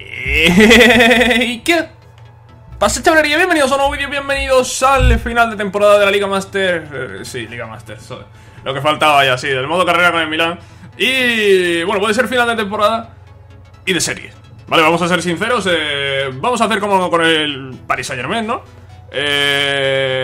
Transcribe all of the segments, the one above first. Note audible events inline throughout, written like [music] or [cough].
¿Y qué? Pasa chavalería, bienvenidos a un nuevo vídeo, bienvenidos al final de temporada de la Liga Master. Eh, Sí, Liga Master, lo que faltaba ya, sí, del modo carrera con el Milan Y bueno, puede ser final de temporada y de serie. Vale, vamos a ser sinceros, eh, vamos a hacer como con el Paris Saint Germain, ¿no? Eh,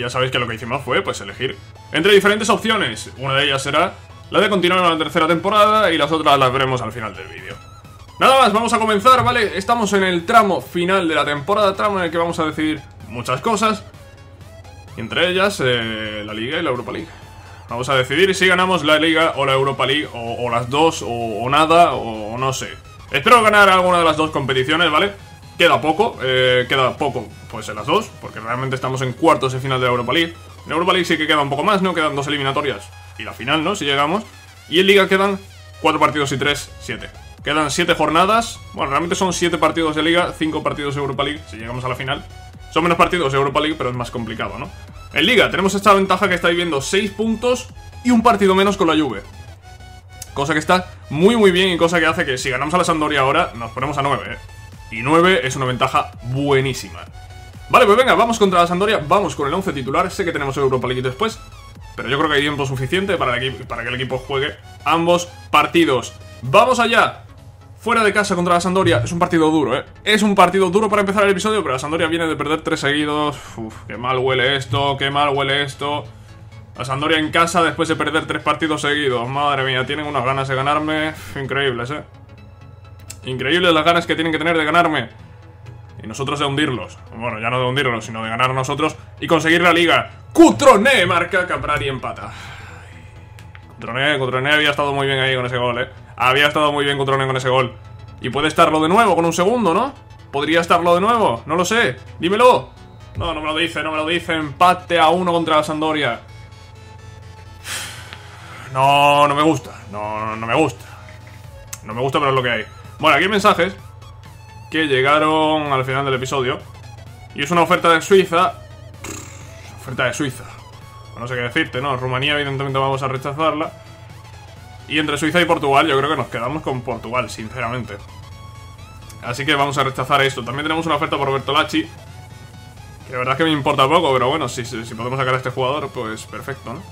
ya sabéis que lo que hicimos fue pues elegir entre diferentes opciones. Una de ellas será la de continuar en la tercera temporada y las otras las veremos al final del vídeo Nada más, vamos a comenzar, ¿vale? Estamos en el tramo final de la temporada, tramo en el que vamos a decidir muchas cosas. entre ellas, eh, la Liga y la Europa League. Vamos a decidir si ganamos la Liga o la Europa League, o, las dos, o, nada, o, no sé. Espero ganar alguna de las dos competiciones, ¿vale? Queda poco, eh, queda poco, pues en las dos, porque realmente estamos en cuartos de final de la Europa League. En Europa League sí que queda un poco más, ¿no? Quedan dos eliminatorias y la final, ¿no? Si llegamos. Y en Liga quedan cuatro partidos y tres, siete. Quedan 7 jornadas. Bueno, realmente son 7 partidos de Liga, 5 partidos de Europa League, si llegamos a la final. Son menos partidos de Europa League, pero es más complicado, ¿no? En Liga tenemos esta ventaja que estáis viendo 6 puntos y un partido menos con la Juve. Cosa que está muy muy bien y cosa que hace que si ganamos a la Sampdoria ahora, nos ponemos a 9, ¿eh? Y 9 es una ventaja buenísima. Vale, pues venga, vamos contra la Sampdoria, vamos con el 11 titular. Sé que tenemos Europa League después, pero yo creo que hay tiempo suficiente para, para que el equipo juegue ambos partidos. ¡Vamos allá! Fuera de casa contra la Sandoria es un partido duro, ¿eh? Es un partido duro para empezar el episodio, pero la Sandoria viene de perder tres seguidos. Uf, qué mal huele esto, qué mal huele esto. La Sandoria en casa después de perder tres partidos seguidos. Madre mía, tienen unas ganas de ganarme increíbles, ¿eh? Increíbles las ganas que tienen que tener de ganarme. Y nosotros de hundirlos. Bueno, ya no de hundirlos, sino de ganar nosotros y conseguir la liga. Cutroné marca, Caprari empata. Cutroné, Cutroné había estado muy bien ahí con ese gol, ¿eh? Había estado muy bien Cutrone con ese gol. Y puede estarlo de nuevo con un segundo, ¿no? ¿Podría estarlo de nuevo? No lo sé. Dímelo. No, no me lo dice, no me lo dice. Empate a uno contra la Sandoria. [sighs] No, no me gusta. No, no me gusta. No me gusta, pero es lo que hay. Bueno, aquí hay mensajes que llegaron al final del episodio. Y es una oferta de Suiza. Oferta de Suiza. No sé qué decirte, ¿no? Rumanía, evidentemente, vamos a rechazarla. Y entre Suiza y Portugal yo creo que nos quedamos con Portugal, sinceramente. Así que vamos a rechazar esto. También tenemos una oferta por Bertolacci. Que la verdad es que me importa poco, pero bueno, si, si podemos sacar a este jugador, pues perfecto, ¿no?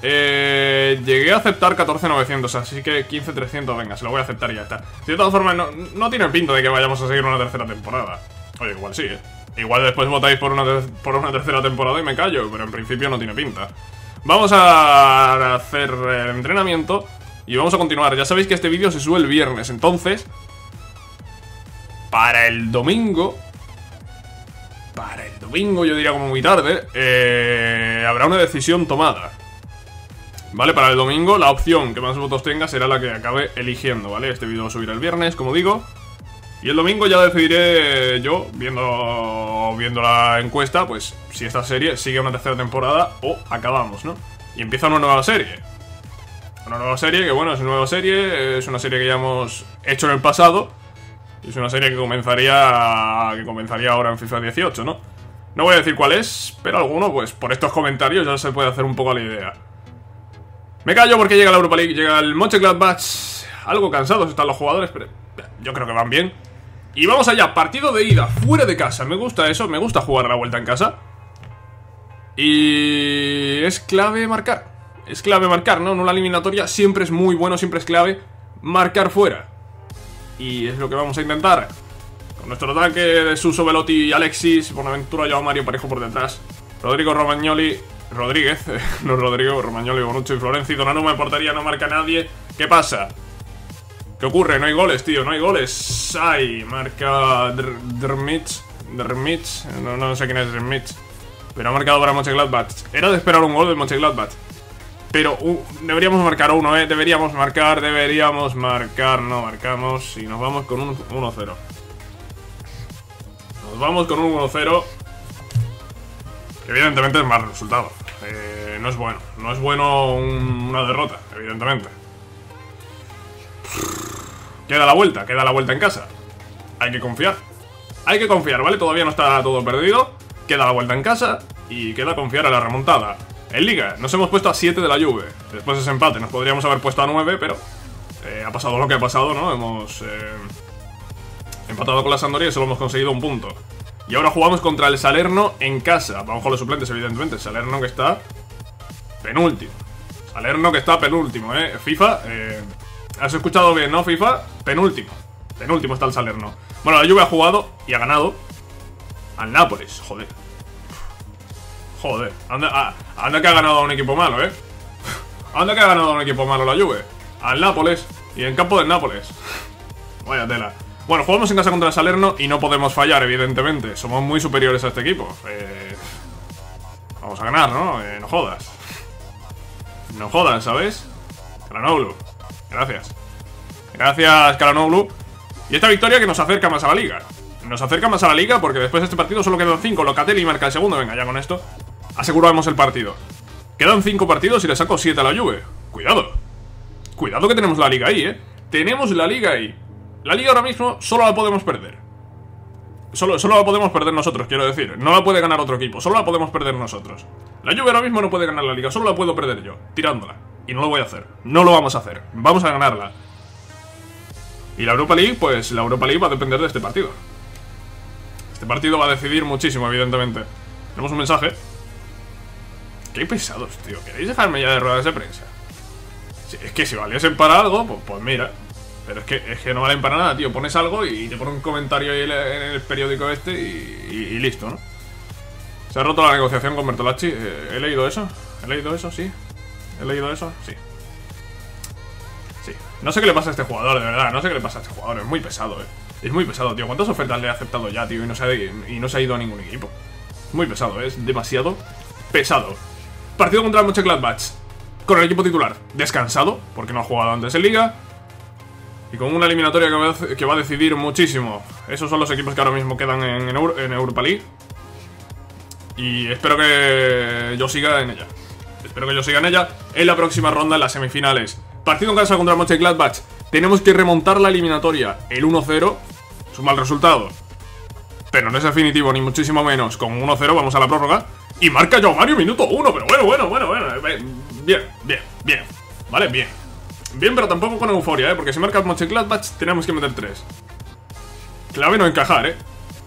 Eh, llegué a aceptar 14.900, así que 15.300, venga, se lo voy a aceptar y ya está. De todas formas, no, no tiene pinta de que vayamos a seguir una tercera temporada. Oye, igual sí, ¿eh? Igual después votáis por una, por una tercera temporada y me callo, pero en principio no tiene pinta. Vamos a hacer el entrenamiento y vamos a continuar. Ya sabéis que este vídeo se sube el viernes, entonces... Para el domingo... Para el domingo, yo diría como muy tarde, eh, habrá una decisión tomada. ¿Vale? Para el domingo la opción que más votos tenga será la que acabe eligiendo, ¿vale? Este vídeo lo subirá el viernes, como digo. Y el domingo ya decidiré yo, viendo, viendo la encuesta, pues si esta serie sigue una tercera temporada o acabamos, ¿no? Y empieza una nueva serie. Una nueva serie que, bueno, es una nueva serie, es una serie que ya hemos hecho en el pasado. Y es una serie que comenzaría, que comenzaría ahora en FIFA 18, ¿no? No voy a decir cuál es, pero alguno, pues por estos comentarios ya se puede hacer un poco la idea. Me callo porque llega la Europa League, llega el Mönchengladbach. Algo cansados están los jugadores, pero yo creo que van bien. Y vamos allá, partido de ida, fuera de casa. Me gusta eso, me gusta jugar la vuelta en casa. Y... es clave marcar Es clave marcar, ¿no? En una eliminatoria siempre es muy bueno, siempre es clave Marcar fuera. Y es lo que vamos a intentar Con nuestro ataque de Suso, Velotti y Alexis. Bonaventura, Joao Mario Parejo por detrás. Rodrigo Romagnoli Rodríguez, [laughs] no Rodrigo, Romagnoli, Bonucci y Florenzi. Donano me portaría, no marca nadie. ¿Qué pasa? ¿Qué ocurre? No hay goles, tío, no hay goles. Ay, marca Dermich. Dermich. No, no sé quién es Dermich. Pero ha marcado para Mönchengladbach. Era de esperar un gol del Mönchengladbach. Pero uh, deberíamos marcar uno, ¿eh? Deberíamos marcar, deberíamos marcar. No marcamos y nos vamos con un 1-0. Nos vamos con un 1-0. Evidentemente es mal resultado. Eh, no es bueno. No es bueno una derrota, evidentemente. Queda la vuelta, queda la vuelta en casa Hay que confiar Hay que confiar, ¿vale? Todavía no está todo perdido Queda la vuelta en casa Y queda confiar a la remontada En Liga, nos hemos puesto a 7 de la Juve Después de ese empate, nos podríamos haber puesto a 9 Pero eh, ha pasado lo que ha pasado, ¿no? Hemos eh, empatado con la Sampdoria y solo hemos conseguido un punto. Y ahora jugamos contra el Salerno en casa. Vamos con los suplentes, evidentemente. Salerno que está penúltimo. Salerno que está penúltimo, ¿eh? FIFA, eh, has escuchado bien, ¿no? FIFA, penúltimo. Penúltimo está el Salerno. Bueno, la Juve ha jugado y ha ganado al Nápoles, joder. Joder, anda, que ha ganado a un equipo malo, ¿eh? [laughs] Anda que ha ganado a un equipo malo la Juve. Al Nápoles y en campo del Nápoles. [laughs] Vaya tela. Bueno, jugamos en casa contra el Salerno y no podemos fallar, evidentemente. Somos muy superiores a este equipo. Eh, vamos a ganar, ¿no? Eh, no jodas. No jodas, ¿sabes? Kalanoglu. Gracias. Gracias, Kalanoglu. Y esta victoria que nos acerca más a la liga. Nos acerca más a la liga porque después de este partido solo quedan 5. Locatelli marca el segundo. Venga, ya con esto aseguramos el partido. Quedan 5 partidos y le saco 7 a la Juve. Cuidado. Cuidado que tenemos la liga ahí, ¿eh? Tenemos la liga ahí. La liga ahora mismo solo la podemos perder. Solo, solo la podemos perder nosotros, quiero decir. No la puede ganar otro equipo, solo la podemos perder nosotros. La Juve ahora mismo no puede ganar la liga, solo la puedo perder yo, tirándola. Y no lo voy a hacer. No lo vamos a hacer. Vamos a ganarla. Y la Europa League, pues la Europa League va a depender de este partido. Este partido va a decidir muchísimo, evidentemente. Tenemos un mensaje. Qué pesados, tío. ¿Queréis dejarme ya de ruedas de prensa? es que si valiesen para algo, pues, pues mira. Pero es que, es que no valen para nada, tío. Pones algo y te pone un comentario ahí en el periódico este y, listo, ¿no? Se ha roto la negociación con Bertolacci. Eh, ¿He leído eso? ¿He leído eso? Sí. ¿He leído eso? Sí. Sí. No sé qué le pasa a este jugador, de verdad. No sé qué le pasa a este jugador. Es muy pesado, eh. Es muy pesado, tío. ¿Cuántas ofertas le ha aceptado ya, tío? Y no se ha, ido a ningún equipo. Muy pesado, ¿eh? es demasiado pesado. Partido contra el Mönchengladbach. Con el equipo titular descansado, porque no ha jugado antes en Liga. Y con una eliminatoria que va a decidir muchísimo. Esos son los equipos que ahora mismo quedan en Europa League. Y espero que yo siga en ella. Espero que yo siga en ella en la próxima ronda en las semifinales. Partido en casa contra Mönchengladbach. Tenemos que remontar la eliminatoria. El 1-0 es un mal resultado. Pero no es definitivo, ni muchísimo menos. Con 1-0 vamos a la prórroga. Y marca yo Mario minuto 1. Pero bueno, bueno, bueno, bueno. Eh, bien, bien, bien. Vale, bien. Bien, pero tampoco con euforia, ¿eh? Porque si marca Mönchengladbach tenemos que meter 3. Clave no encajar, ¿eh?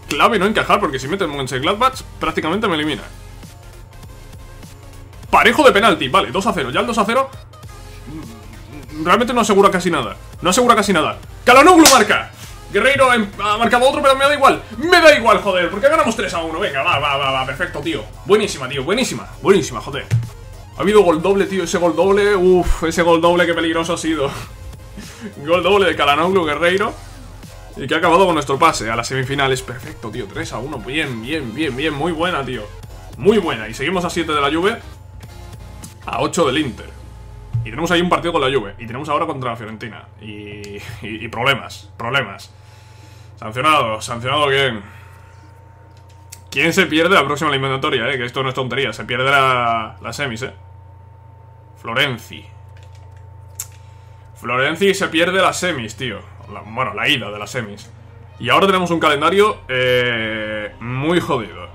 Clave no encajar, porque si mete el Mönchengladbach prácticamente me elimina. Parejo de penalti, vale, 2 a 0. Ya el 2 a 0 realmente no asegura casi nada. No asegura casi nada. ¡Calanoglu marca! Guerreiro ha marcado otro, pero me da igual. Me da igual, joder, porque ganamos 3 a 1. Venga, va, va, va, va, perfecto, tío. Buenísima, tío, buenísima. Buenísima, joder. Ha habido gol doble, tío, ese gol doble. Uf, ese gol doble, qué peligroso ha sido. [laughs] gol doble de Calanoglu, Guerreiro. Y que ha acabado con nuestro pase a las semifinales. Perfecto, tío, 3 a 1. Bien, bien, bien, bien. Muy buena, tío. Muy buena. Y seguimos a 7 de la Juve. A 8 del Inter. Y tenemos ahí un partido con la Juve. Y tenemos ahora contra la Fiorentina. Y, y, problemas, problemas. Sancionado, sancionado quién. ¿Quién se pierde la próxima eliminatoria, eh? Que esto no es tontería. Se pierde la, la semis, eh. Florenzi. Florenzi se pierde la semis, tío. bueno, la ida de las semis. Y ahora tenemos un calendario eh, muy jodido.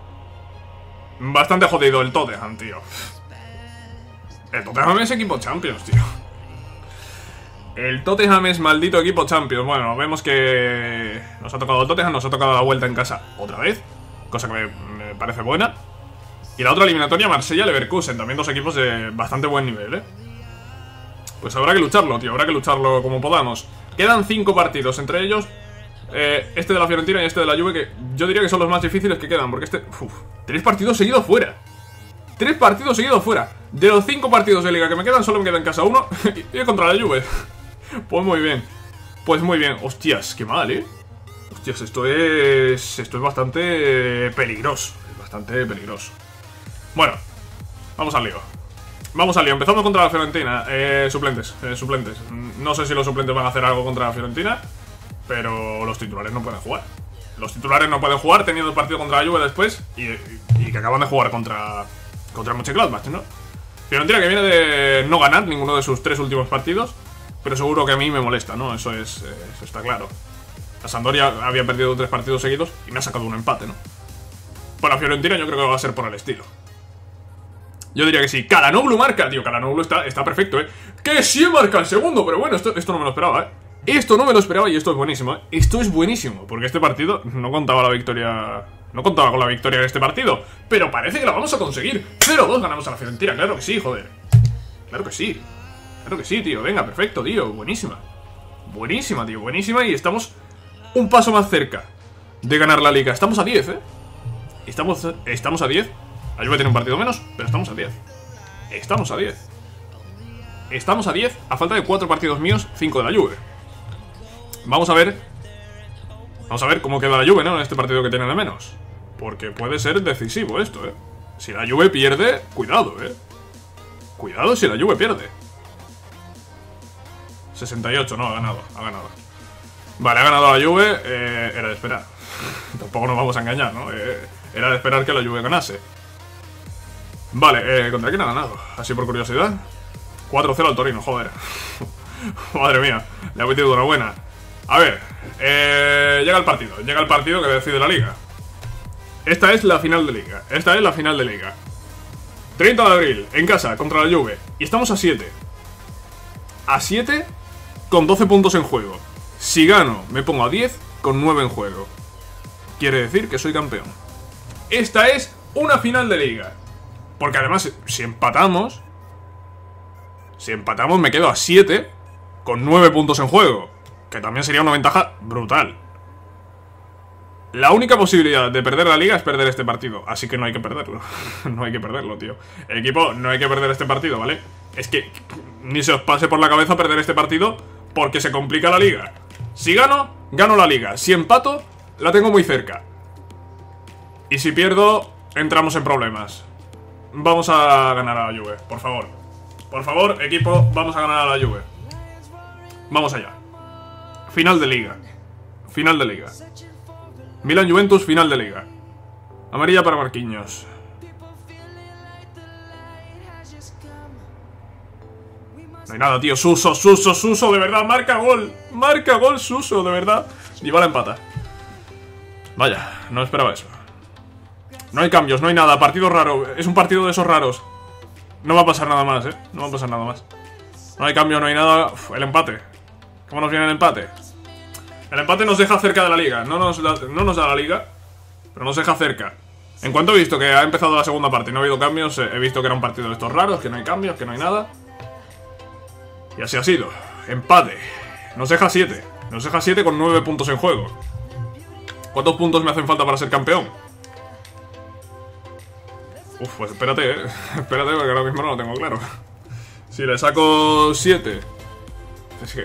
Bastante jodido el Tottenham, tío. El Tottenham es equipo Champions, tío. El Tottenham es maldito equipo Champions. Bueno, vemos que nos ha tocado el Tottenham, nos ha tocado la vuelta en casa otra vez. Cosa que me, parece buena. Y la otra eliminatoria, Marsella-Leverkusen. También dos equipos de bastante buen nivel, ¿eh? Pues habrá que lucharlo, tío. Habrá que lucharlo como podamos. Quedan cinco partidos, entre ellos eh, este de la Fiorentina y este de la Juve, que yo diría que son los más difíciles que quedan, porque este... Uf, tres partidos seguidos fuera. Tres partidos seguidos fuera. De los cinco partidos de liga que me quedan, solo me queda en casa uno. [laughs] y contra la Juve. [laughs] pues muy bien. Pues muy bien. Hostias, qué mal, ¿eh? Hostias, esto es... Esto es bastante peligroso. Es bastante peligroso. Bueno, vamos al lío. Vamos al lío. Empezamos contra la Fiorentina. Eh, suplentes, eh, suplentes. No sé si los suplentes van a hacer algo contra la Fiorentina, pero los titulares no pueden jugar. Los titulares no pueden jugar teniendo el partido contra la Juve después y que acaban de jugar contra, contra Mönchengladbach, ¿no? Fiorentina que viene de no ganar ninguno de sus tres últimos partidos, pero seguro que a mí me molesta, ¿no? Eso es eh, eso está claro. La Sampdoria había perdido tres partidos seguidos y me ha sacado un empate, ¿no? Para Fiorentina yo creo que va a ser por el estilo. Yo diría que sí. Calanoglu marca, tío. Calanoglu está, está perfecto, ¿eh? Que sí marca el segundo, pero bueno, esto, esto no me lo esperaba, ¿eh? Esto no me lo esperaba y esto es buenísimo, ¿eh? Esto es buenísimo, porque este partido no contaba la victoria... No contaba con la victoria en este partido, pero parece que la vamos a conseguir. 0-2 ganamos a la Fiorentina, claro que sí, joder. Claro que sí. Claro que sí, tío. Venga, perfecto, tío. Buenísima. Buenísima, tío. Buenísima y estamos un paso más cerca de ganar la liga. Estamos a 10, ¿eh? Estamos, estamos a 10. La Juve tiene un partido menos, pero estamos a 10. Estamos a 10. Estamos a 10 a falta de 4 partidos míos, 5 de la Juve. Vamos a ver. Vamos a ver cómo queda la Juve, ¿no? En este partido que tiene de menos. Porque puede ser decisivo esto, ¿eh? Si la Juve pierde, cuidado, ¿eh? Cuidado si la Juve pierde. 68, no, ha ganado, ha ganado. Vale, ha ganado la Juve, eh, era de esperar. [laughs] Tampoco nos vamos a engañar, ¿no? Eh, era de esperar que la Juve ganase. Vale, eh, ¿contra quién ha ganado? Así por curiosidad. 4-0 al Torino, joder. [laughs] Madre mía, le ha metido una buena. A ver, eh, llega el partido, llega el partido que decide la liga. Esta es la final de liga, esta es la final de liga. 30 de abril, en casa, contra la Juve. Y estamos a 7. A 7 con 12 puntos en juego. Si gano, me pongo a 10 con 9 en juego. Quiere decir que soy campeón. Esta es una final de liga. Porque además, si empatamos... Si empatamos me quedo a 7 con 9 puntos en juego. Que también sería una ventaja brutal. La única posibilidad de perder la liga es perder este partido. Así que no hay que perderlo. [laughs] no hay que perderlo, tío. Equipo, no hay que perder este partido, ¿vale? Es que ni se os pase por la cabeza perder este partido porque se complica la liga. Si gano, gano la liga. Si empato, la tengo muy cerca. Y si pierdo, entramos en problemas. Vamos a ganar a la Juve, por favor. Por favor, equipo, vamos a ganar a la Juve. Vamos allá. Final de liga. Final de liga. Milan Juventus, final de liga. Amarilla para Marquinhos. No hay nada, tío. Suso, Suso, Suso, de verdad. Marca gol. Marca gol, Suso, de verdad. Y va la empata. Vaya, no esperaba eso. No hay cambios, no hay nada. Partido raro. Es un partido de esos raros. No va a pasar nada más, ¿eh? No va a pasar nada más. No hay cambio, no hay nada. el empate. ¿Cómo nos viene el empate? El empate nos deja cerca de la liga. No nos, da, la liga, pero nos deja cerca. En cuanto he visto que ha empezado la segunda parte y no ha habido cambios, he visto que era un partido de estos raros, que no hay cambios, que no hay nada. Y así ha sido. Empate. Nos deja 7. Nos deja 7 con 9 puntos en juego. ¿Cuántos puntos me hacen falta para ser campeón? Uf, pues espérate, eh. [laughs] espérate porque ahora mismo no lo tengo claro. Si le saco 7.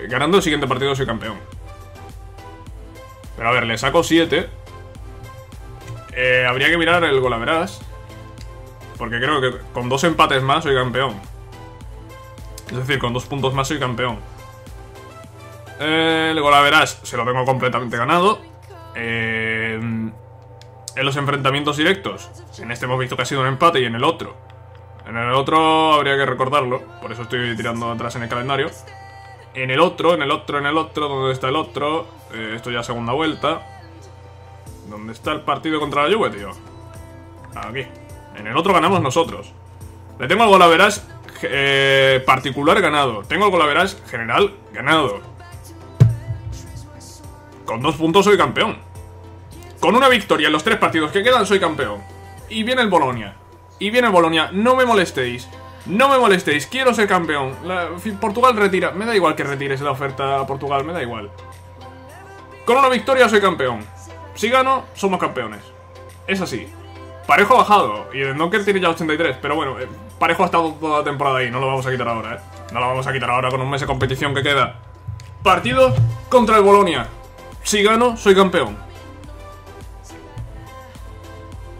ganando el siguiente partido soy campeón. Pero a ver, le saco 7. Eh, habría que mirar el golaveras. Porque creo que con dos empates más soy campeón. Es decir, con dos puntos más soy campeón. El golaveras se lo tengo completamente ganado. Eh, en los enfrentamientos directos, en este hemos visto que ha sido un empate y en el otro. En el otro habría que recordarlo, por eso estoy tirando atrás en el calendario. En el otro, en el otro, en el otro, ¿dónde está el otro? Eh, esto ya segunda vuelta. ¿Dónde está el partido contra la Juve, tío? Aquí. En el otro ganamos nosotros. Le tengo el golaveras eh, particular ganado. Tengo el golaveras general ganado. Con dos puntos soy campeón. Con una victoria en los tres partidos que quedan soy campeón. Y viene el Bolonia. Y viene el Bolonia. No me molestéis. No me molestéis, quiero ser campeón. Portugal retira. Me da igual que retires la oferta a Portugal, me da igual. Con una victoria soy campeón. Si gano, somos campeones. Es así. Parejo bajado. Y el Knocker tiene ya 83. Pero bueno, eh, Parejo ha estado toda la temporada ahí. No lo vamos a quitar ahora, ¿eh? No lo vamos a quitar ahora con un mes de competición que queda. Partido contra el Bolonia. Si gano, soy campeón.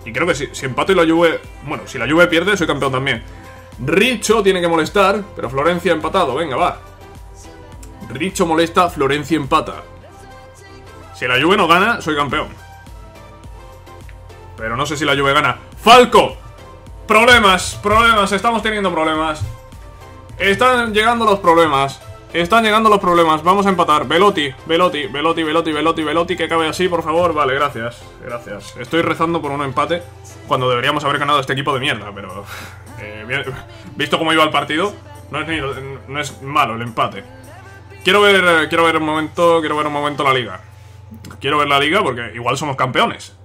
Y creo que si, si empato y la Juve... Bueno, si la Juve pierde, soy campeón también. Richo tiene que molestar, pero Florencia ha empatado. Venga, va. Richo molesta, Florencia empata. Si la Juve no gana, soy campeón. Pero no sé si la Juve gana. ¡Falco! Problemas, problemas, estamos teniendo problemas. Están llegando los problemas. Están llegando los problemas. Vamos a empatar. Velotti, Velotti, Velotti, Velotti, Velotti, Velotti. Que cabe así, por favor. Vale, gracias. Gracias. Estoy rezando por un empate cuando deberíamos haber ganado este equipo de mierda, pero... eh, visto cómo iba el partido, no es, ni- no es malo el empate. Quiero ver, quiero ver un momento, quiero ver un momento la liga. Quiero ver la liga porque igual somos campeones.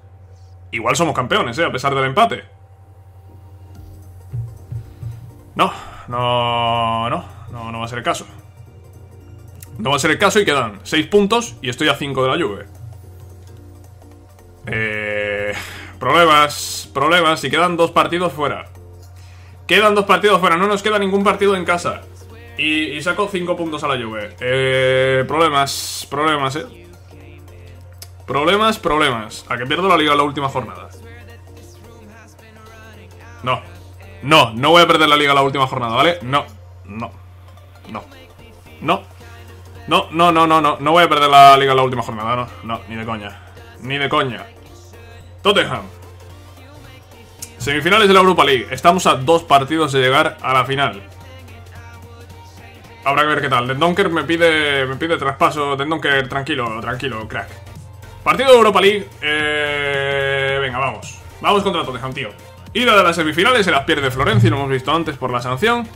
Igual somos campeones, eh, a pesar del empate. No, no, no, no, no va a ser el caso. No va a ser el caso y quedan 6 puntos y estoy a 5 de la Juve. Eh, problemas, problemas, y quedan dos partidos fuera. Quedan dos partidos fuera, no nos queda ningún partido en casa. Y, y saco 5 puntos a la Juve. Eh, problemas, problemas, eh. Problemas, problemas. A que pierdo la liga en la última jornada. No. No, no voy a perder la liga en la última jornada, ¿vale? No. No. No. No. No, no, no, no, no. Voy a perder la liga en la última jornada, no. No, ni de coña. Ni de coña. Tottenham. Semifinales de la Europa League. Estamos a dos partidos de llegar a la final. Habrá que ver qué tal. Den Donker me pide, me pide traspaso. Den Donker, tranquilo, tranquilo, crack. Partido de Europa League. Eh, venga, vamos. Vamos contra Tottenham, tío. Ida de las semifinales se las pierde Florencia, lo hemos visto antes por la sanción.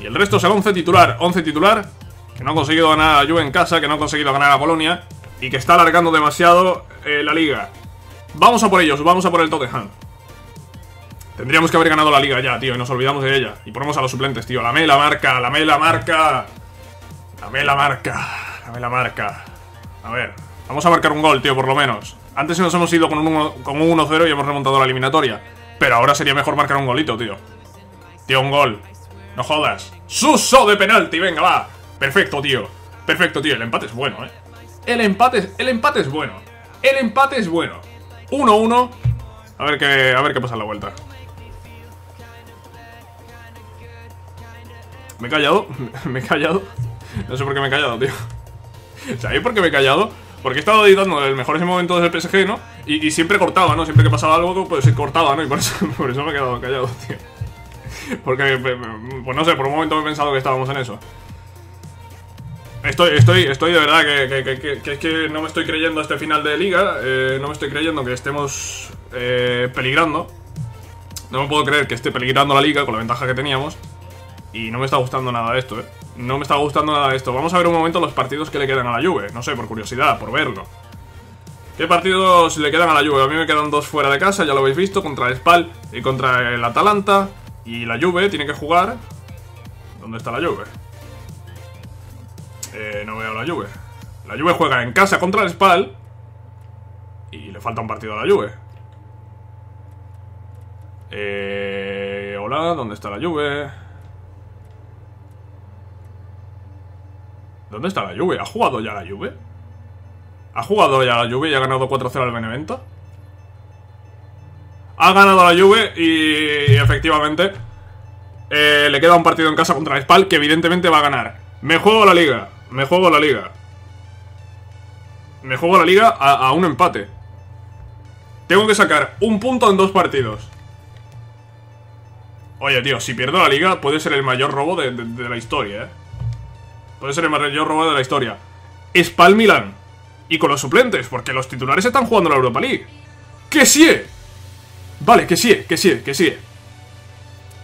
Y el resto es el 11 titular. 11 titular que no ha conseguido ganar a Juve en casa, que no ha conseguido ganar a Polonia y que está alargando demasiado eh, la liga. Vamos a por ellos, vamos a por el Tottenham. Tendríamos que haber ganado la liga ya, tío, y nos olvidamos de ella. Y ponemos a los suplentes, tío. La la marca, la la marca. La la marca, la la marca. A ver, vamos a marcar un gol, tío, por lo menos. Antes nos hemos ido con un uno- con un 1-0 y hemos remontado la eliminatoria. Pero ahora sería mejor marcar un golito, tío. Tío, un gol. No jodas. Suso de penalti, venga, va. Perfecto, tío. Perfecto, tío. El empate es bueno, eh. El empate el empate es bueno. El empate es bueno. 1-1. A. A ver qué pasa en la vuelta. Me he callado. [laughs] Me he callado. No sé por qué me he callado, tío. [laughs] ¿Sabéis por qué me he callado? Porque he estado editando el mejor ese momento del PSG, ¿no? Y, y siempre cortaba, ¿no? Siempre que pasaba algo, pues se cortaba, ¿no? Y por eso, [laughs] por eso me he quedado callado, tío. Porque, pues no sé, por un momento me he pensado que estábamos en eso. Estoy, estoy, estoy de verdad que es que no me estoy creyendo este final de liga. eh, no me estoy creyendo que estemos eh, peligrando. No me puedo creer que esté peligrando la liga con la ventaja que teníamos. Y no me está gustando nada esto, eh. No me está gustando nada esto. Vamos a ver un momento los partidos que le quedan a la Juve. No sé, por curiosidad, por verlo. ¿Qué partidos le quedan a la Juve? A mí me quedan dos fuera de casa, ya lo habéis visto, contra el Spal y contra el Atalanta. Y la Juve tiene que jugar... ¿Dónde está la Juve? Eh, no veo la Juve. La Juve juega en casa contra el Spal. Y le falta un partido a la Juve. Eh, hola, ¿dónde está la Juve? ¿Dónde está la Juve? ¿Ha jugado ya la Juve? ¿Ha jugado ya la Juve y ha ganado 4-0 al Benevento? Ha ganado la Juve y, efectivamente eh, le queda un partido en casa contra el Spal que evidentemente va a ganar. Me juego la liga, me juego la liga. Me juego la liga a, un empate. Tengo que sacar un punto en dos partidos. Oye, tío, si pierdo la liga puede ser el mayor robo de- de la historia, ¿eh? Puede ser el mayor robo de la historia. Spal Milan. Y con los suplentes, porque los titulares están jugando la Europa League. ¡Que sí! Vale, que sí, que sí, que sí.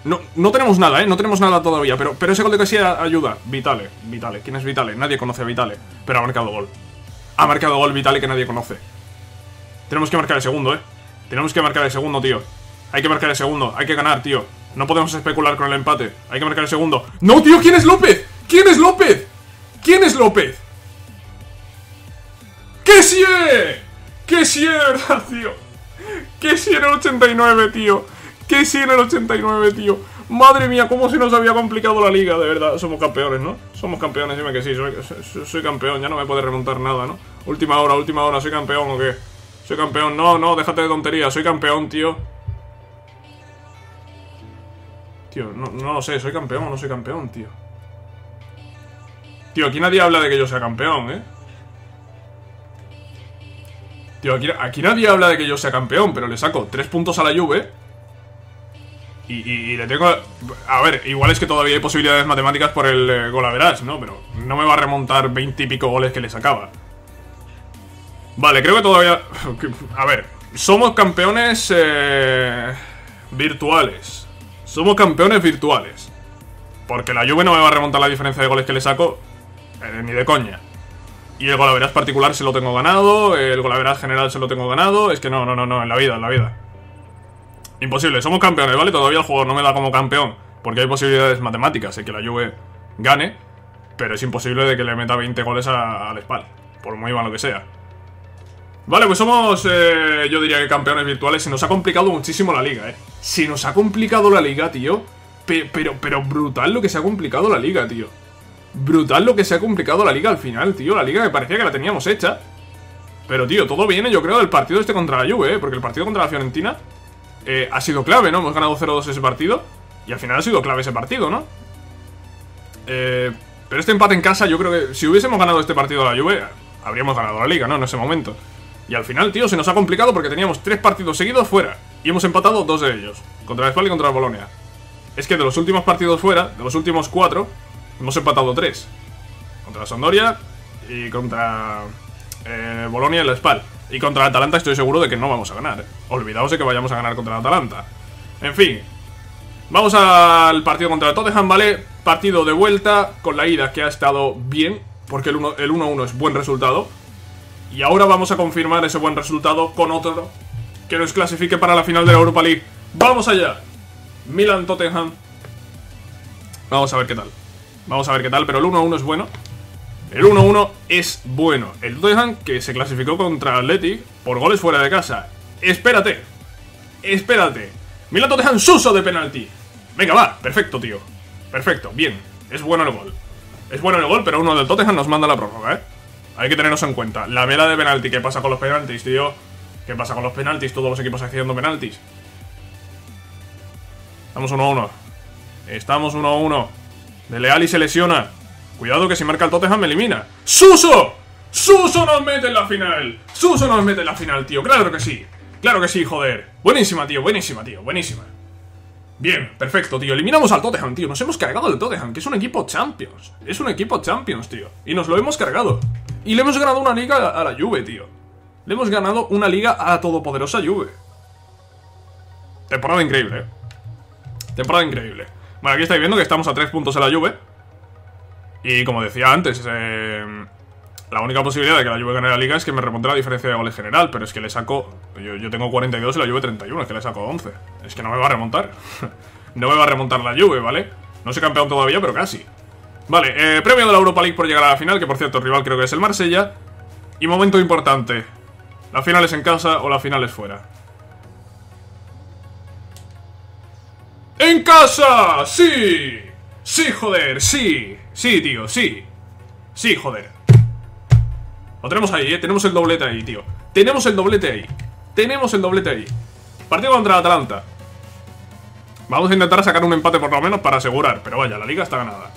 No, no tenemos nada, ¿eh? No tenemos nada todavía, pero, pero ese gol de que sí ayuda. Vitale, Vitale. ¿Quién es Vitale? Nadie conoce a Vitale, pero ha marcado gol. Ha marcado gol Vitale que nadie conoce. Tenemos que marcar el segundo, ¿eh? Tenemos que marcar el segundo, tío. Hay que marcar el segundo, hay que ganar, tío. No podemos especular con el empate. Hay que marcar el segundo. ¡No, tío! ¿Quién es López? ¿Quién es López? ¿Quién es López? ¡Que sí! ¡Que sí, de verdad, tío! ¡Que sí en el 89, tío! ¡Que sí en el 89, tío! Madre mía, cómo se nos había complicado la liga, de verdad. Somos campeones, ¿no? Somos campeones, dime que sí, soy, soy- campeón, ya no me puede remontar nada, ¿no? Última hora, última hora, soy campeón o qué? Soy campeón, no, no, déjate de tonterías, soy campeón, tío. Tío, no, no lo sé, soy campeón o no soy campeón, tío. Tío, aquí nadie habla de que yo sea campeón, ¿eh? Tío, aquí, aquí nadie habla de que yo sea campeón, pero le saco tres puntos a la Juve. Y, le tengo... A ver, igual es que todavía hay posibilidades matemáticas por el eh, gol a verás, ¿no? Pero no me va a remontar 20 y pico goles que le sacaba. Vale, creo que todavía... [laughs] A ver, somos campeones eh, virtuales. Somos campeones virtuales. Porque la Juve no me va a remontar la diferencia de goles que le saco eh, ni de coña. Y el golaveras particular se lo tengo ganado, el golaveras general se lo tengo ganado. Es que no, no, no, no, en la vida, en la vida. Imposible, somos campeones, ¿vale? Todavía el juego no me da como campeón. Porque hay posibilidades matemáticas de que la Juve gane. Pero es imposible de que le meta 20 goles al Spal. Por muy malo que sea. Vale, pues somos, eh, yo diría que campeones virtuales. Se nos ha complicado muchísimo la liga, eh. Se nos ha complicado la liga, tío. Pe- pero, pero brutal lo que se ha complicado la liga, tío. Brutal lo que se ha complicado la liga al final, tío. La liga que parecía que la teníamos hecha. Pero, tío, todo viene, yo creo, del partido este contra la Juve, ¿eh? Porque el partido contra la Fiorentina eh, ha sido clave, ¿no? Hemos ganado 0-2 ese partido. Y al final ha sido clave ese partido, ¿no? Eh, pero este empate en casa, yo creo que si hubiésemos ganado este partido a la Juve, habríamos ganado la liga, ¿no? En ese momento. Y al final, tío, se nos ha complicado porque teníamos tres partidos seguidos fuera. Y hemos empatado dos de ellos. Contra el Spal y contra el Bolonia. Es que de los últimos partidos fuera, de los últimos cuatro, hemos empatado tres. Contra la Sampdoria y contra eh, Bolonia y el Spal. Y contra el Atalanta estoy seguro de que no vamos a ganar. Olvidaos de que vayamos a ganar contra el Atalanta. En fin. Vamos al partido contra el Tottenham, ¿vale? Partido de vuelta con la ida que ha estado bien. Porque el 1 el 1-1 es buen resultado. Y ahora vamos a confirmar ese buen resultado con otro que nos clasifique para la final de la Europa League. ¡Vamos allá! Milan-Tottenham. Vamos a ver qué tal. Vamos a ver qué tal, pero el 1-1 es bueno. El 1-1 es bueno. El Tottenham que se clasificó contra Athletic por goles fuera de casa. Espérate. Espérate. Milan-Tottenham Suso de penalti. Venga, va. Perfecto, tío. Perfecto. Bien. Es bueno el gol. Es bueno el gol, pero uno del Tottenham nos manda la prórroga, ¿eh? Hay que tenernos en cuenta. La vela de penalti. ¿Qué pasa con los penaltis, tío? ¿Qué pasa con los penaltis? Todos los equipos haciendo penaltis. Estamos 1-1. Estamos 1-1. De Leali se lesiona. Cuidado que si marca el Tottenham me elimina. ¡Suso! ¡Suso nos mete en la final! ¡Suso nos mete en la final, tío! ¡Claro que sí! ¡Claro que sí, joder! Buenísima, tío, buenísima, tío, buenísima. Bien, perfecto, tío. Eliminamos al Tottenham, tío. Nos hemos cargado al Tottenham, que es un equipo Champions. Es un equipo Champions, tío. Y nos lo hemos cargado. Y le hemos ganado una liga a la Juve, tío. Le hemos ganado una liga a la todopoderosa Juve. Temporada increíble, eh. Temporada increíble. Bueno, aquí estáis viendo que estamos a 3 puntos en la Juve. Y como decía antes, eh, la única posibilidad de que la Juve gane la liga es que me remonte la diferencia de goles general. Pero es que le saco... Yo, tengo 42 y la Juve 31, es que le saco 11. Es que no me va a remontar. [laughs] no me va a remontar la Juve, ¿vale? No soy campeón todavía, pero casi. Vale, eh, premio de la Europa League por llegar a la final, que por cierto el rival creo que es el Marsella. Y momento importante. ¿La final es en casa o la final es fuera? ¡En casa! ¡Sí! ¡Sí, joder! ¡Sí! ¡Sí, tío! ¡Sí! ¡Sí, joder! Lo tenemos ahí, ¿eh? Tenemos el doblete ahí, tío. Tenemos el doblete ahí. Tenemos el doblete ahí. Partido contra Atalanta. Vamos a intentar sacar un empate por lo menos para asegurar. Pero vaya, la liga está ganada.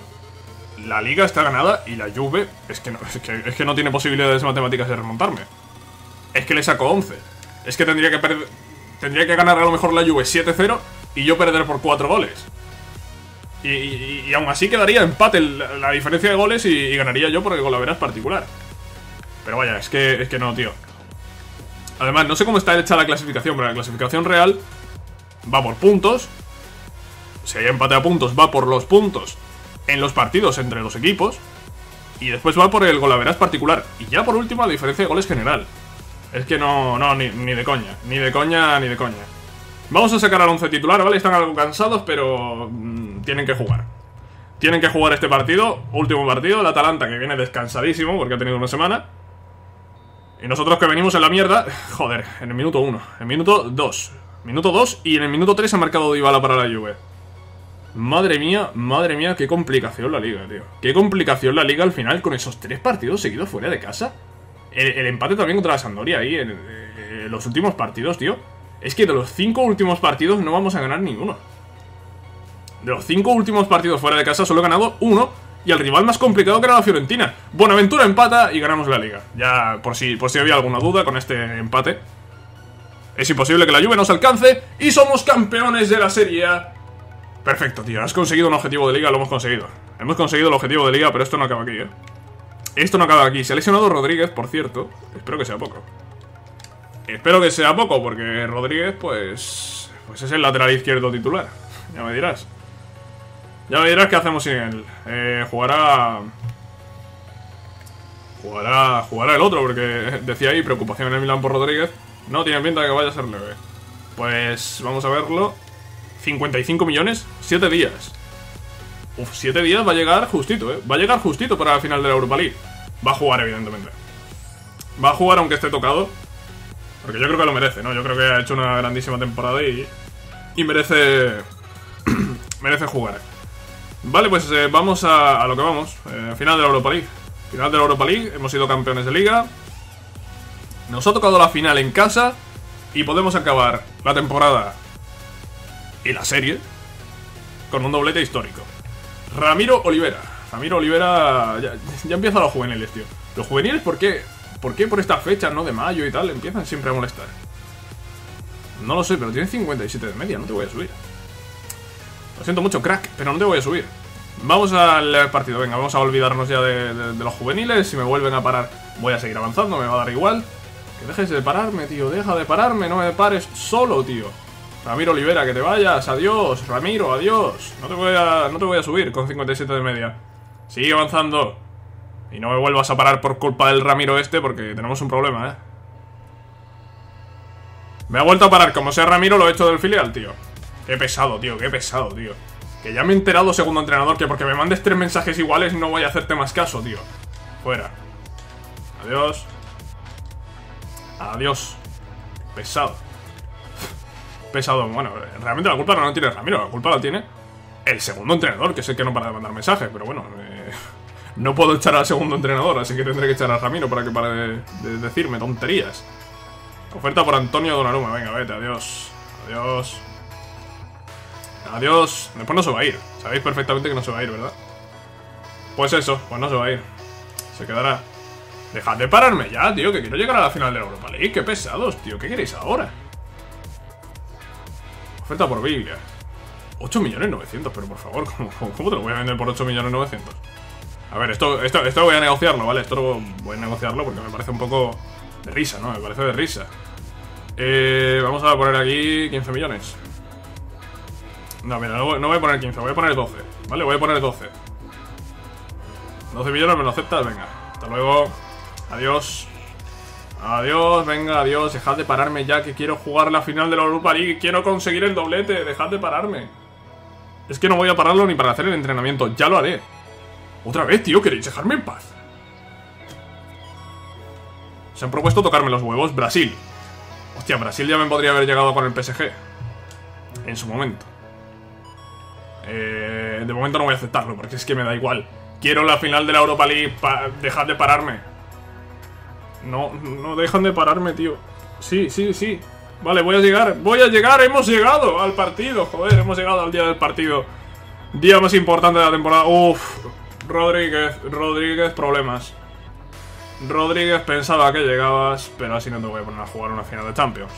La liga está ganada y la Juve es que no, es que, es que no tiene posibilidades matemáticas de remontarme. Es que le saco 11. Es que tendría que. Tendría que ganar a lo mejor la Juve 7-0 y yo perder por 4 goles. Y, aún así quedaría empate la, la diferencia de goles y, ganaría yo por el golaveras particular. Pero vaya, es que, es que no, tío. Además, no sé cómo está hecha la clasificación, pero la clasificación real va por puntos. Si hay empate a puntos, va por los puntos en los partidos entre los equipos. Y después va por el golaveras particular. Y ya por último, la diferencia de goles general. Es que no, no, ni, ni de coña. Ni de coña, ni de coña. Vamos a sacar al 11 titular, ¿vale? Están algo cansados, pero mm, tienen que jugar. Tienen que jugar este partido, último partido, el Atalanta que viene descansadísimo porque ha tenido una semana. Y nosotros que venimos en la mierda, [laughs] joder, en el minuto 1, en el minuto 2, minuto 2 y en el minuto 3 ha marcado Dybala para la Juve. Madre mía, madre mía, qué complicación la liga, tío. Qué complicación la liga al final con esos tres partidos seguidos fuera de casa. El, empate también contra la Sampdoria ahí en, eh, los últimos partidos, tío. Es que de los cinco últimos partidos no vamos a ganar ninguno. De los cinco últimos partidos fuera de casa solo he ganado uno y al rival más complicado que era la Fiorentina. Buenaventura empata y ganamos la liga. Ya por si, por si había alguna duda con este empate. Es imposible que la Juve nos alcance y somos campeones de la Serie Perfecto, tío. Has conseguido un objetivo de liga, lo hemos conseguido. Hemos conseguido el objetivo de liga, pero esto no acaba aquí, ¿eh? Esto no acaba aquí. Se ha lesionado Rodríguez, por cierto. Espero que sea poco. Espero que sea poco, porque Rodríguez, pues... Pues es el lateral izquierdo titular. Ya me dirás. Ya me dirás qué hacemos sin él. Eh, jugará... Jugará, jugará el otro, porque decía ahí preocupación en el Milan por Rodríguez. No tiene pinta de que vaya a ser leve. Pues vamos a verlo. 55 millones, 7 días. Uf, 7 días va a llegar justito, ¿eh? Va a llegar justito para la final de la Europa League. Va a jugar, evidentemente. Va a jugar aunque esté tocado. Porque yo creo que lo merece, ¿no? Yo creo que ha hecho una grandísima temporada y... Y merece... [clears throat] merece jugar. Vale, pues eh, vamos a, lo que vamos. Eh, final de la Europa League. Final de la Europa League. Hemos sido campeones de liga. Nos ha tocado la final en casa. Y podemos acabar la temporada y la serie con un doblete histórico. Ramiro Olivera. Ramiro Olivera ya, ya empieza los juveniles, tío. Los juveniles, ¿por qué? ¿Por qué por estas fechas, no? De mayo y tal, empiezan siempre a molestar. No lo sé, pero tiene 57 de media, no te voy a subir. Lo siento mucho, crack, pero no te voy a subir. Vamos al partido, venga, vamos a olvidarnos ya de, de, los juveniles. Si me vuelven a parar, voy a seguir avanzando, me va a dar igual. Que dejes de pararme, tío, deja de pararme, no me pares solo, tío. Ramiro Olivera, que te vayas, adiós, Ramiro, adiós. No te voy a, no te voy a subir con 57 de media. Sigue avanzando. Y no me vuelvas a parar por culpa del Ramiro este, porque tenemos un problema, ¿eh? Me ha vuelto a parar, como sea Ramiro, lo he hecho del filial, tío. Qué pesado, tío, qué pesado, tío. Que ya me he enterado, segundo entrenador, que porque me mandes tres mensajes iguales no voy a hacerte más caso, tío. Fuera. Adiós. Adiós. Pesado pesado. Bueno, realmente la culpa no la tiene Ramiro, la culpa la tiene el segundo entrenador, que es el que no para de mandar mensajes, pero bueno, eh, no puedo echar al segundo entrenador, así que tendré que echar a Ramiro para que pare de, decirme tonterías. Oferta por Antonio Donnarumma, venga, vete, adiós. Adiós. Adiós. Después no se va a ir. Sabéis perfectamente que no se va a ir, ¿verdad? Pues eso, pues no se va a ir. Se quedará. Dejad de pararme ya, tío, que quiero llegar a la final de la Europa League. Qué pesados, tío. ¿Qué queréis ahora? Oferta por Biblia. 8 millones 900, pero por favor, ¿cómo, te lo voy a vender por 8 millones 900? A ver, esto, esto, esto voy a negociarlo, ¿vale? Esto voy a negociarlo porque me parece un poco de risa, ¿no? Me parece de risa. Eh, vamos a poner aquí 15 millones. No, mira, no, voy a poner 15, voy a poner 12, ¿vale? Voy a poner 12. 12 millones, ¿me lo aceptas? Venga, hasta luego. Adiós. Adiós, venga, adiós, dejad de pararme ya que quiero jugar la final de la Europa League, quiero conseguir el doblete, dejad de pararme. Es que no voy a pararlo ni para hacer el entrenamiento, ya lo haré. Otra vez, tío, ¿queréis dejarme en paz? Se han propuesto tocarme los huevos, Brasil. Hostia, Brasil ya me podría haber llegado con el PSG. En su momento. Eh, de momento no voy a aceptarlo, porque es que me da igual. Quiero la final de la Europa League, dejad de pararme. No, no dejan de pararme, tío. Sí, sí, sí. Vale, voy a llegar. Voy a llegar. Hemos llegado al partido. Joder, hemos llegado al día del partido. Día más importante de la temporada. Uf. Rodríguez. Rodríguez, problemas. Rodríguez pensaba que llegabas, pero así no te voy a poner a jugar una final de Champions.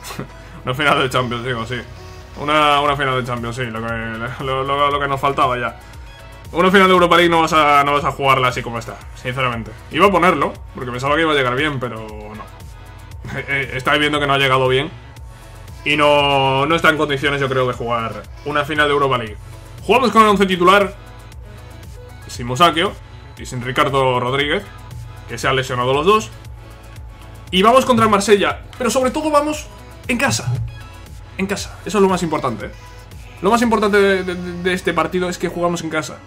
[laughs] una final de Champions, digo, sí. Una, una final de Champions, sí, lo que, lo que nos faltaba ya. Una final de Europa League no vas, a, no vas a jugarla así como está, sinceramente. Iba a ponerlo, porque pensaba que iba a llegar bien, pero no. [laughs] Eh, eh, estáis viendo que no ha llegado bien. Y no, no está en condiciones, yo creo, de jugar una final de Europa League. Jugamos con el 11 titular, sin Musakio y sin Ricardo Rodríguez, que se han lesionado los dos. Y vamos contra el Marsella, pero sobre todo vamos en casa. En casa, eso es lo más importante. Lo más importante de este partido es que jugamos en casa.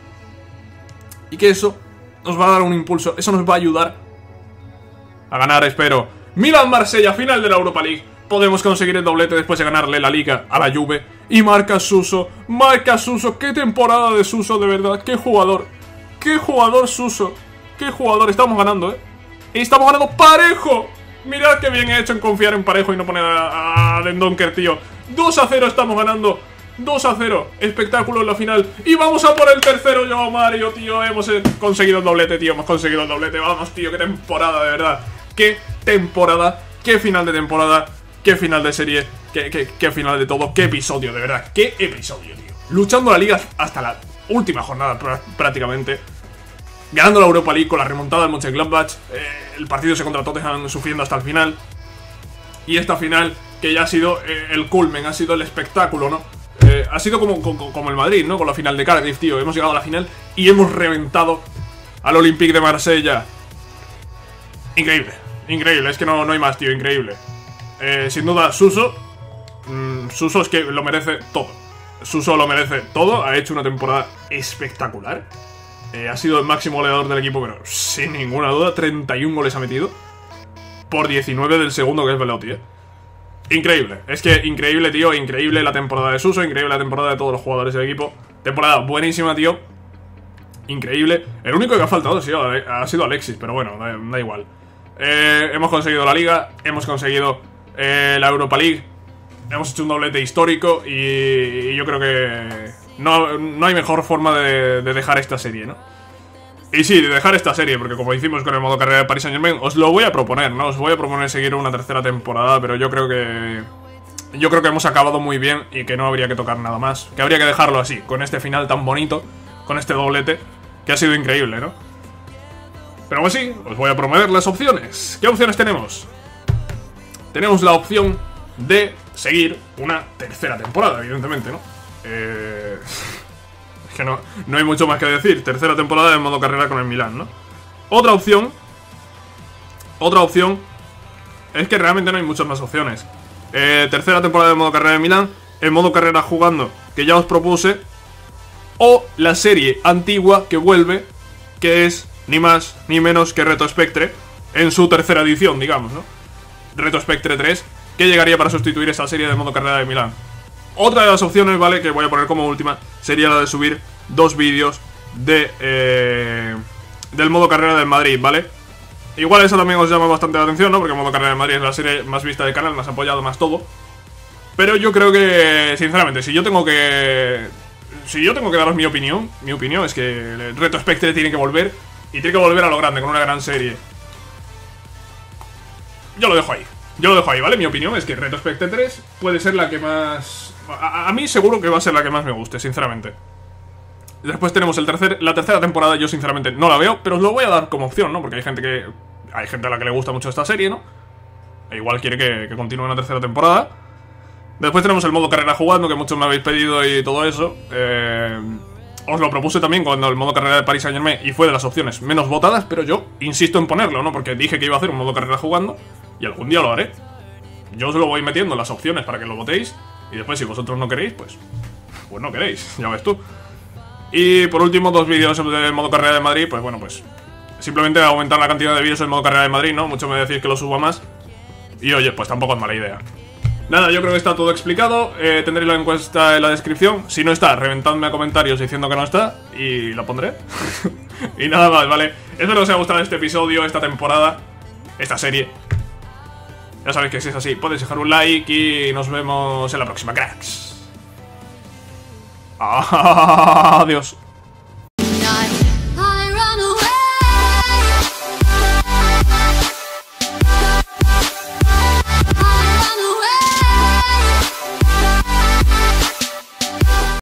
Y que eso nos va a dar un impulso, eso nos va a ayudar a ganar, espero. Milan-Marsella, final de la Europa League. Podemos conseguir el doblete después de ganarle la liga a la Juve. Y marca Suso, marca Suso, qué temporada de Suso, de verdad, qué jugador. Qué jugador Suso, qué jugador, estamos ganando, eh. Estamos ganando parejo. Mirad qué bien he hecho en confiar en parejo y no poner a, a Dendonker, tío. 2 a 0 estamos ganando. 2 a 0, espectáculo en la final Y vamos a por el tercero yo, Mario, tío Hemos conseguido el doblete, tío, hemos conseguido el doblete Vamos, tío, qué temporada, de verdad Qué temporada, qué final de temporada Qué final de serie, qué final de todo Qué episodio, de verdad, qué episodio, tío luchando la liga hasta la última jornada prácticamente. Ganando la Europa League con la remontada del Mönchengladbach. Eh, el partido se contra Tottenham sufriendo hasta el final. Y esta final, que ya ha sido eh, el culmen, ha sido el espectáculo, ¿no? Eh, ha sido como, como, el Madrid, ¿no? Con la final de Cardiff, tío. Hemos llegado a la final y hemos reventado al Olympique de Marsella. Increíble, increíble, es que no, no hay más, tío, increíble. sin duda, Suso. Mm, Suso es que lo merece todo. Suso lo merece todo, ha hecho una temporada espectacular. Eh, ha sido el máximo goleador del equipo, pero sin ninguna duda, 31 goles ha metido. Por 19 del segundo, que es Velotti, eh. Increíble, es que increíble, tío, increíble la temporada de Suso, increíble la temporada de todos los jugadores del equipo. Temporada buenísima, tío. Increíble. El único que ha faltado ha sido, Alexis, pero bueno, da, igual. Eh, hemos conseguido la Liga, hemos conseguido la Europa League, hemos hecho un doblete histórico y, yo creo que no, no, hay mejor forma de, dejar esta serie, ¿no? Y sí, de dejar esta serie, porque como hicimos con el modo carrera de Paris Saint Germain, os lo voy a proponer, ¿no? Os voy a proponer seguir una tercera temporada, pero yo creo que... Yo creo que hemos acabado muy bien y que no habría que tocar nada más. Que habría que dejarlo así, con este final tan bonito, con este doblete, que ha sido increíble, ¿no? Pero aún así, os voy a proponer las opciones. ¿Qué opciones tenemos? Tenemos la opción de seguir una tercera temporada, evidentemente, ¿no? Eh... Es que no, no hay mucho más que decir. Tercera temporada en modo carrera con el Milan, ¿no? Otra opción... Otra opción... Es que realmente no hay muchas más opciones. Eh, tercera temporada de modo carrera en Milán. En modo carrera jugando, que ya os propuse. O la serie antigua que vuelve, que es ni más ni menos que Reto Spectre. En su tercera edición, digamos, ¿no? Reto Spectre 3 que llegaría para sustituir esta serie de modo carrera de Milán. Otra de las opciones, ¿vale? Que voy a poner como última, sería la de subir dos vídeos de, eh, del modo carrera del Madrid, ¿vale? Igual eso también os llama bastante la atención, ¿no? Porque el modo carrera de Madrid es la serie más vista del canal, más apoyado, más todo. Pero yo creo que, sinceramente, si yo tengo que... Si yo tengo que daros mi opinión, mi opinión es que el Reto Spectre tiene que volver y tiene que volver a lo grande, con una gran serie. Yo lo dejo ahí. Yo lo dejo ahí, ¿vale? Mi opinión es que Reto Spectre 3 puede ser la que más... A, mí seguro que va a ser la que más me guste, sinceramente. Después tenemos el tercer, la tercera temporada, yo sinceramente no la veo, pero os lo voy a dar como opción, ¿no? Porque hay gente que... Hay gente a la que le gusta mucho esta serie, ¿no? E igual quiere que, continúe una tercera temporada. Después tenemos el modo carrera jugando, que muchos me habéis pedido y todo eso. Eh, os lo propuse también cuando el modo carrera de Paris Saint Germain y fue de las opciones menos votadas, pero yo insisto en ponerlo, ¿no? Porque dije que iba a hacer un modo carrera jugando y algún día lo haré. Yo os lo voy metiendo en las opciones para que lo votéis. Y después, si vosotros no queréis, pues. Pues no queréis, [laughs] ya ves tú. Y por último, dos vídeos del modo carrera de Madrid. Pues bueno, pues. Simplemente aumentar la cantidad de vídeos del modo carrera de Madrid, ¿no? Mucho me decís que lo suba más. Y oye, pues tampoco es mala idea. Nada, yo creo que está todo explicado. Eh, tendréis la encuesta en la descripción. Si no está, reventadme a comentarios diciendo que no está. Y lo pondré. [laughs] y nada más, ¿vale? Espero que os haya gustado este episodio, esta temporada, esta serie. Ya sabéis que si es así, podéis dejar un like y nos vemos en la próxima, cracks. [laughs] Adiós.